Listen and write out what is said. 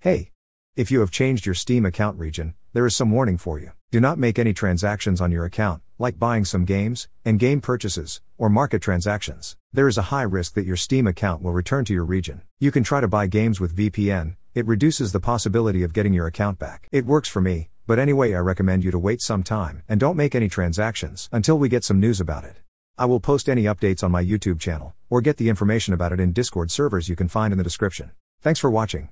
Hey! If you have changed your Steam account region, there is some warning for you. Do not make any transactions on your account, like buying some games, and game purchases, or market transactions. There is a high risk that your Steam account will return to your region. You can try to buy games with VPN, it reduces the possibility of getting your account back. It works for me, but anyway, I recommend you to wait some time and don't make any transactions until we get some news about it. I will post any updates on my YouTube channel, or get the information about it in Discord servers you can find in the description. Thanks for watching.